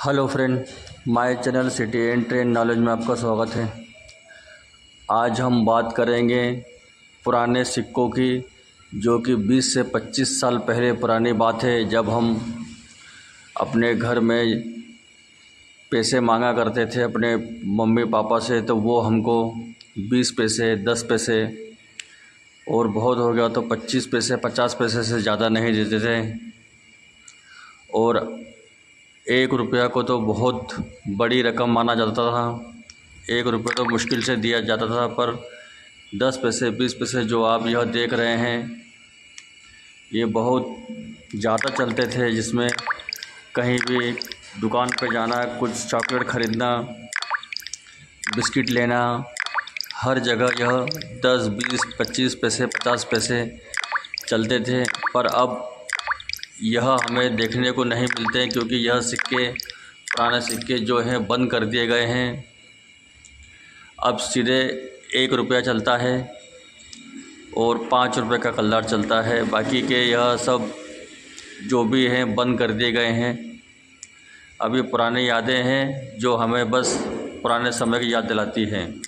Hello friend, my channel city and train knowledge में आपका स्वागत है। आज हम बात करेंगे पुराने सिक्कों की, जो कि 20 से 25 साल पहले पुरानी बात है। जब हम अपने घर में पैसे मांगा करते थे अपने मम्मी पापा से तो वो हमको 20 पैसे 10 पैसे और बहुत हो गया तो 25 पैसे 50 पैसे से ज़्यादा नहीं देते थे। और एक रुपया को तो बहुत बड़ी रकम माना जाता था। एक रुपये तो मुश्किल से दिया जाता था, पर दस पैसे, बीस पैसे जो आप यह देख रहे हैं, ये बहुत ज़्यादा चलते थे, जिसमें कहीं भी दुकान पर जाना, कुछ चॉकलेट ख़रीदना, बिस्किट लेना, हर जगह यह दस, बीस, पच्चीस पैसे, पचास पैसे चलते थे। पर अब यह हमें देखने को नहीं मिलते क्योंकि यह सिक्के, पुराने सिक्के जो हैं, बंद कर दिए गए हैं। अब सीधे एक रुपया चलता है और पाँच रुपये का कलर चलता है। बाकी के यह सब जो भी हैं, बंद कर दिए गए हैं। अभी पुराने यादें हैं जो हमें बस पुराने समय की याद दिलाती हैं।